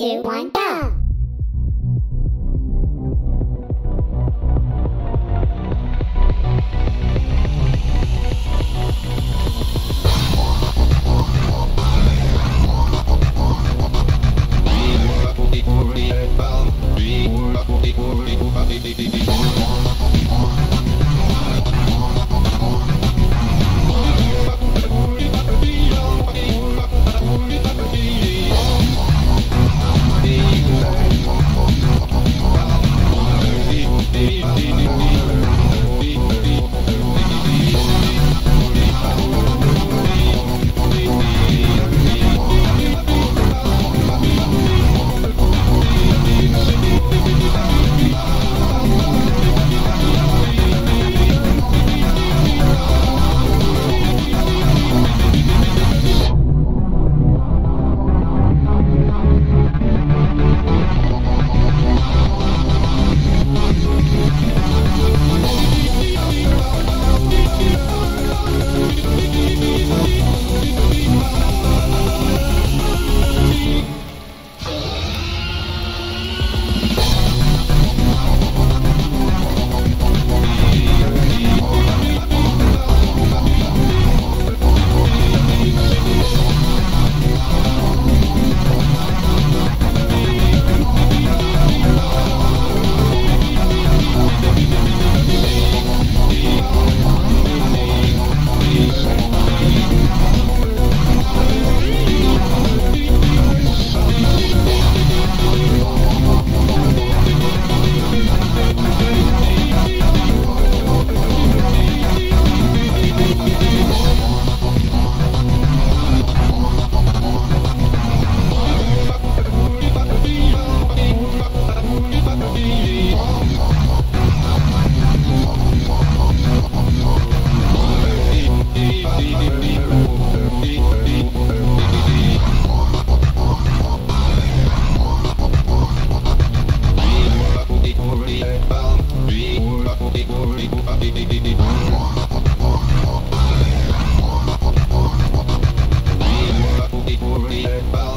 Two, one, go! right by.